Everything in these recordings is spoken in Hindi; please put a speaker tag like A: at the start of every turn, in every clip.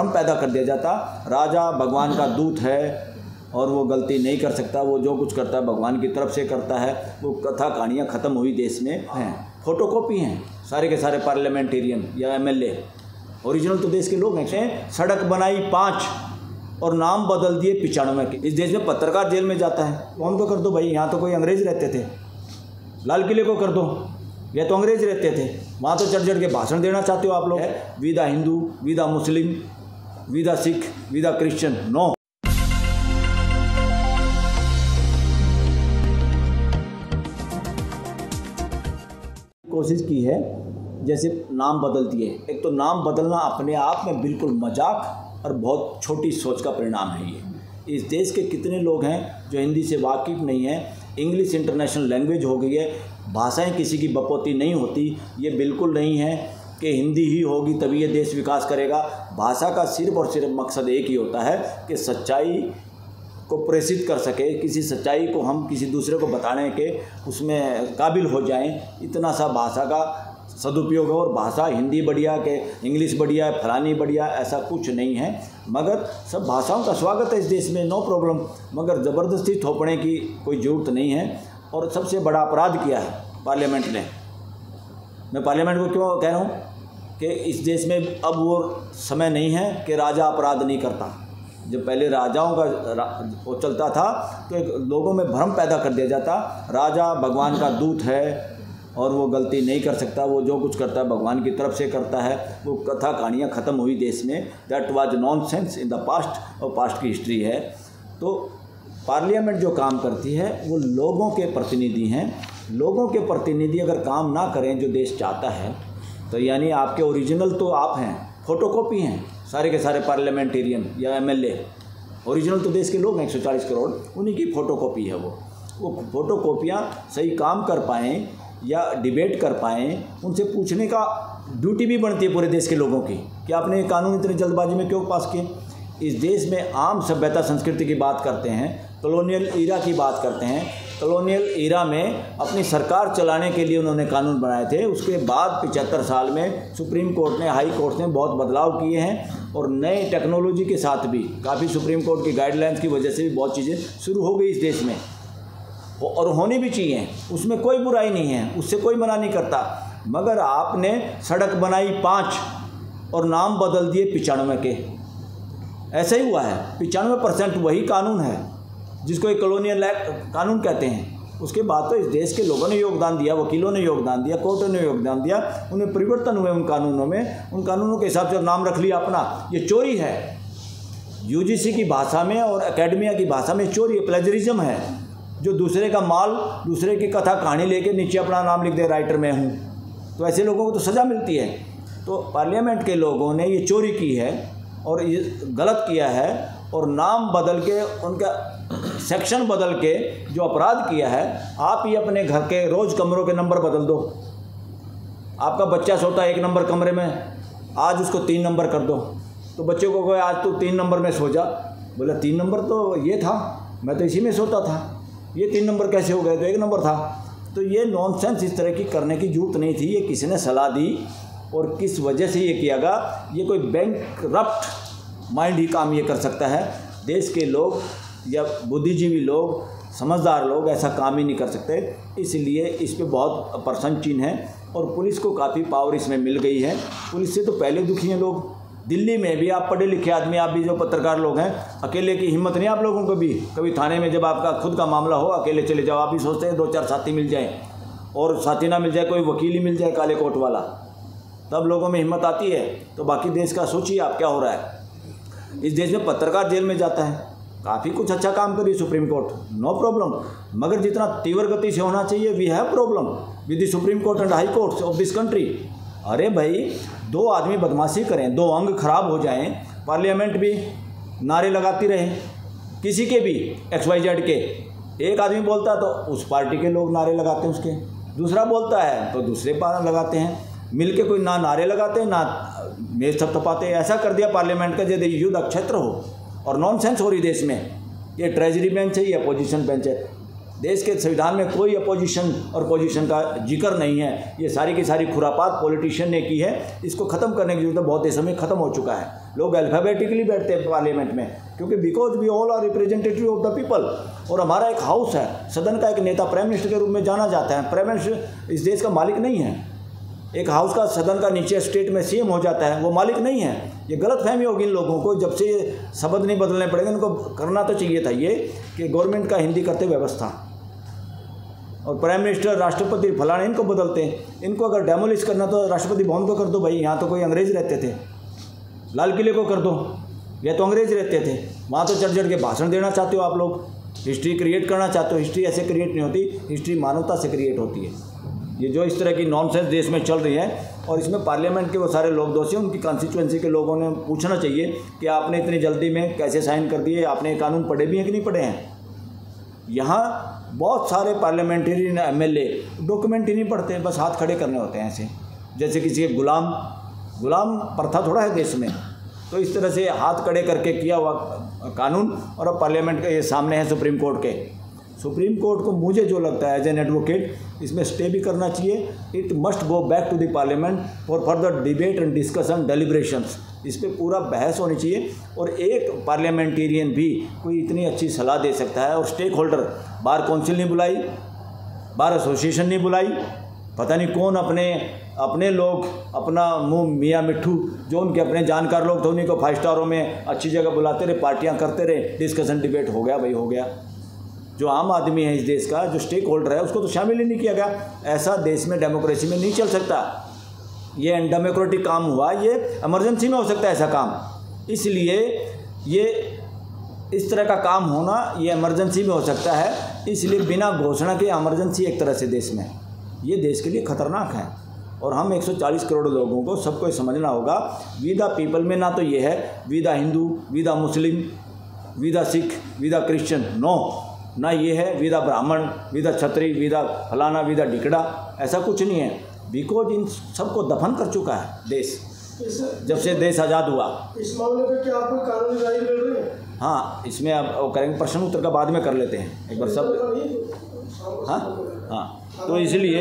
A: भ्रम पैदा कर दिया जाता। राजा भगवान का दूत है और वो गलती नहीं कर सकता। वो जो कुछ करता है, भगवान की तरफ़ से करता है। वो कथा कहानियाँ ख़त्म हुई देश में हैं। फ़ोटो कॉपी हैं। सारे के सारे पार्लियामेंटेरियन या एमएलए। ओरिजिनल तो देश के लोग हैं। सड़क बनाई पाँच और नाम बदल दिए पिचानवे के। इस देश में पत्रकार जेल में जाता है। तो हम तो कर दो भाई। यहाँ तो कोई अंग्रेज़ रहते थे। लाल किले को कर दो। ये तो अंग्रेज़ रहते थे। वहाँ तो चढ़ चढ़ के भाषण देना चाहते हो आप लोग। विदा हिंदू विदा मुस्लिम विदा सिख, विदा क्रिश्चियन, नो। कोशिश की है, जैसे नाम बदल दिए एक तो नाम बदलना अपने आप में बिल्कुल मज़ाक और बहुत छोटी सोच का परिणाम है ये। इस देश के कितने लोग हैं जो हिंदी से वाकिफ़ नहीं हैं, इंग्लिश इंटरनेशनल लैंग्वेज हो गई है, भाषाएँ किसी की बपोती नहीं होती, ये बिल्कुल नहीं है। कि हिंदी ही होगी तभी ये देश विकास करेगा। भाषा का सिर्फ़ और सिर्फ़ मकसद एक ही होता है कि सच्चाई को प्रेषित कर सके, किसी सच्चाई को हम किसी दूसरे को बताने के उसमें काबिल हो जाएँ। इतना सा भाषा का सदुपयोग है और भाषा हिंदी बढ़िया के इंग्लिश बढ़िया है, फलानी बढ़िया, ऐसा कुछ नहीं है। मगर सब भाषाओं का स्वागत है इस देश में, नो प्रॉब्लम। मगर ज़बरदस्ती थोपने की कोई ज़रूरत नहीं है और सबसे बड़ा अपराध किया है पार्लियामेंट ने। मैं पार्लियामेंट को क्यों कह रहा हूँ? कि इस देश में अब वो समय नहीं है कि राजा अपराध नहीं करता। जब पहले राजाओं का वो चलता था तो लोगों में भ्रम पैदा कर दिया जाता। राजा भगवान का दूत है और वो गलती नहीं कर सकता, वो जो कुछ करता है भगवान की तरफ़ से करता है। वो कथा कहानियाँ ख़त्म हुई देश में। That was nonsense in the past और पास्ट की हिस्ट्री है। तो पार्लियामेंट जो काम करती है, वो लोगों के प्रतिनिधि हैं। लोगों के प्रतिनिधि अगर काम ना करें जो देश चाहता है तो यानी आपके ओरिजिनल तो आप हैं फोटोकॉपी हैं, सारे के सारे पार्लियामेंटेरियन या एमएलए ओरिजिनल तो देश के लोग हैं, एक सौ चालीस करोड़, उन्हीं की फ़ोटोकॉपी है वो। वो फ़ोटोकॉपियाँ सही काम कर पाएँ या डिबेट कर पाएँ, उनसे पूछने का ड्यूटी भी बनती है पूरे देश के लोगों की, कि आपने ये कानून इतनी जल्दबाजी में क्यों पास किए? इस देश में आम सभ्यता संस्कृति की बात करते हैं कॉलोनियल ईरा की बात करते हैं कॉलोनियल ईरा में अपनी सरकार चलाने के लिए उन्होंने कानून बनाए थे। उसके बाद पिचहत्तर साल में सुप्रीम कोर्ट ने, हाई कोर्ट ने बहुत बदलाव किए हैं और नए टेक्नोलॉजी के साथ भी, काफ़ी सुप्रीम कोर्ट की गाइडलाइंस की वजह से भी बहुत चीज़ें शुरू हो गई इस देश में। और होनी भी चाहिए, उसमें कोई बुराई नहीं है, उससे कोई मना नहीं करता। मगर आपने सड़क बनाई पाँच और नाम बदल दिए पिचानवे के। ऐसा ही हुआ है, पिचानवे परसेंट वही कानून है। जिसको एक कॉलोनियल एक्ट कानून कहते हैं, उसके बाद तो इस देश के लोगों ने योगदान दिया, वकीलों ने योगदान दिया, कोर्टों ने योगदान दिया, उन्हें परिवर्तन हुए उन कानूनों में, उन कानूनों के हिसाब से नाम रख लिया अपना। ये चोरी है। यूजीसी की भाषा में और अकेडमिया की भाषा में चोरी प्लेजरिज्म है। जो दूसरे का माल, दूसरे की कथा कहानी लेके नीचे अपना नाम लिख दे राइटर में हूँ। तो ऐसे लोगों को तो सज़ा मिलती है। तो पार्लियामेंट के लोगों ने ये चोरी की है और ये गलत किया है और नाम बदल के उनका सेक्शन बदल के जो अपराध किया है, आप ही अपने घर के रोज़ कमरों के नंबर बदल दो। आपका बच्चा सोता है एक नंबर कमरे में, आज उसको तीन नंबर कर दो। तो बच्चे को कहे, आज तू तीन नंबर में सो जा। बोला, तीन नंबर तो ये था, मैं तो इसी में सोता था। ये तीन नंबर कैसे हो गए? तो एक नंबर था। तो ये नॉनसेंस इस तरह की करने की ज़रूरत नहीं थी। ये किसी ने सलाह दी और किस वजह से ये किया गया, ये कोई बैंक माइंड ही काम ये कर सकता है। देश के लोग या बुद्धिजीवी लोग, समझदार लोग ऐसा काम ही नहीं कर सकते, इसलिए इस पर बहुत प्रसन्न चिन्ह है और पुलिस को काफ़ी पावर इसमें मिल गई है। पुलिस से तो पहले दुखी हैं लोग। दिल्ली में भी आप पढ़े लिखे आदमी, आप भी जो पत्रकार लोग हैं, अकेले की हिम्मत नहीं आप लोगों को भी। कभी थाने में जब आपका खुद का मामला हो, अकेले चले जाओ, आप भी सोचते हैं दो चार साथी मिल जाएँ और साथी ना मिल जाए, कोई वकील ही मिल जाए काले कोट वाला। तब लोगों में हिम्मत आती है। तो बाकी देश का सोचिए आप क्या हो रहा है। इस देश में पत्रकार जेल में जाता है। काफ़ी कुछ अच्छा काम करिए सुप्रीम कोर्ट। नो प्रॉब्लम मगर जितना तीव्र गति से होना चाहिए we have problem with the supreme court and high court of this country अरे भाई, दो आदमी बदमाशी करें, दो अंग खराब हो जाएँ पार्लियामेंट भी नारे लगाती रहे, किसी के भी एक्स वाई जेड के। एक आदमी बोलता है तो उस पार्टी के लोग नारे लगाते हैं उसके। दूसरा बोलता है तो दूसरे पार लगाते हैं। मिल के कोई ना नारे लगाते, ना मेज थपथपाते, ऐसा कर दिया पार्लियामेंट का यदि युद्ध क्षेत्र हो। और नॉन सेंस हो रही देश में। ये ट्रेजरी बेंच है, ये अपोजिशन बेंच है। देश के संविधान में कोई अपोजिशन और पोजिशन का ज़िक्र नहीं है। ये सारी की सारी खुरापात पॉलिटिशियन ने की है। इसको ख़त्म करने की ज़रूरत बहुत देशों में ख़त्म हो चुका है। लोग अल्फ़ाबेटिकली बैठते हैं पार्लियामेंट में, क्योंकि because we all are representative of the people और हमारा एक हाउस है। सदन का एक नेता प्राइम मिनिस्टर के रूप में जाना जाता है। प्राइम मिनिस्टर इस देश का मालिक नहीं है। एक हाउस का सदन का नीचे स्टेट में सीएम हो जाता है, वो मालिक नहीं है। ये गलत फहमी होगी इन लोगों को, जब से ये शब्द नहीं बदलने पड़ेंगे, इनको करना तो चाहिए था ये कि गवर्नमेंट का हिंदी करते व्यवस्था। और प्राइम मिनिस्टर राष्ट्रपति फलाने, इनको बदलते हैं। इनको अगर डेमोलिश करना तो राष्ट्रपति भवन को कर दो भाई, यहाँ तो कोई अंग्रेज़ रहते थे। लाल किले को कर दो, ये तो अंग्रेज़ रहते थे। वहाँ तो चढ़ चढ़ के भाषण देना चाहते हो आप लोग। हिस्ट्री क्रिएट करना चाहते हो। हिस्ट्री ऐसे क्रिएट नहीं होती हिस्ट्री मानवता से क्रिएट होती है। ये जो इस तरह की नॉनसेंस देश में चल रही है, और इसमें पार्लियामेंट के वो सारे लोग दोषी उनकी कॉन्स्टिट्यूंसी के लोगों ने पूछना चाहिए कि आपने इतनी जल्दी में कैसे साइन कर दिए, आपने ये कानून पढ़े भी हैं कि नहीं पढ़े हैं? यहाँ बहुत सारे पार्लियामेंटेरियन एम एल डॉक्यूमेंट ही नहीं पढ़ते बस हाथ खड़े करने होते हैं ऐसे। जैसे किसी के गुलाम गुलाम प्रथा थोड़ा है देश में तो इस तरह से हाथ खड़े करके किया हुआ कानून, और अब पार्लियामेंट के ये सामने है सुप्रीम कोर्ट के। सुप्रीम कोर्ट को मुझे जो लगता है एज एन एडवोकेट इसमें स्टे भी करना चाहिए। It must go back to the parliament for further debate and discussion deliberations इस पर पूरा बहस होनी चाहिए और एक पार्लियामेंटेरियन भी कोई इतनी अच्छी सलाह दे सकता है और स्टेक होल्डर बार काउंसिल नहीं बुलाई, बार एसोसिएशन नहीं बुलाई। पता नहीं कौन अपने अपने लोग, अपना मुँह मियाँ मिट्ठू, जो उनके अपने जानकार लोग थे, उन्हीं को फाइव स्टारों में अच्छी जगह बुलाते रहे, पार्टियाँ करते रहे डिस्कशन डिबेट हो गया भाई हो गया। जो आम आदमी है इस देश का, जो स्टेक होल्डर है, उसको तो शामिल ही नहीं किया गया। ऐसा देश में डेमोक्रेसी में नहीं चल सकता। ये अनडेमोक्रेटिक काम हुआ, ये एमरजेंसी में हो सकता है ऐसा काम। इसलिए ये इस तरह का काम होना, ये इमरजेंसी में हो सकता है। इसलिए बिना घोषणा के इमरजेंसी एक तरह से देश में ये देश के लिए ख़तरनाक है। और हम 140 करोड़ लोगों को सबको समझना होगा, विदा पीपल में ना तो ये है, विदा हिंदू, विदा मुस्लिम, विदा सिख, विदा क्रिश्चियन। नो ना ये है विदा ब्राह्मण विदा छत्री विदा फलाना विदा डिकड़ा ऐसा कुछ नहीं है। बिकॉज़ इन सबको दफन कर चुका है देश। जब से देश आज़ाद हुआ।
B: इस मामले पे क्या आप कोई कानूनी राय मिल रही है?
A: हाँ इसमें वो करेंगे प्रश्न उत्तर का बाद में कर लेते हैं। एक बार सब हाँ? हाँ। तो इसलिए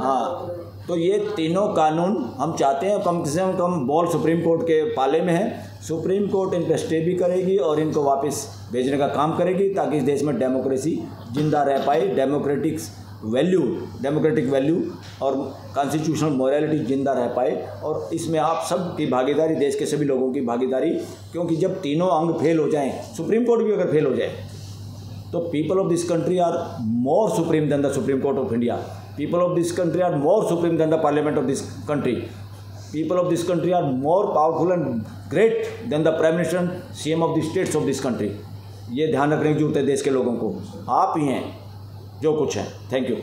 A: हाँ। तो ये तीनों कानून हम चाहते हैं कम से कम बॉल सुप्रीम कोर्ट के पाले में है। सुप्रीम कोर्ट इन पर स्टे भी करेगी और इनको वापस भेजने का काम करेगी ताकि इस देश में डेमोक्रेसी ज़िंदा रह पाए डेमोक्रेटिक वैल्यू डेमोक्रेटिक वैल्यू और कॉन्स्टिट्यूशनल मोरालिटी ज़िंदा रह पाए। और इसमें आप सब की भागीदारी, देश के सभी लोगों की भागीदारी, क्योंकि जब तीनों अंग फेल हो जाएँ, सुप्रीम कोर्ट भी अगर फेल हो जाए तो people of this country are more supreme than the supreme court of India people of this country are more supreme than the parliament of this country people of this country are more powerful and great than the prime minister C M of the states of this country ये ध्यान रखने की ज़रूरत है देश के लोगों को। आप ही हैं, जो कुछ है। Thank you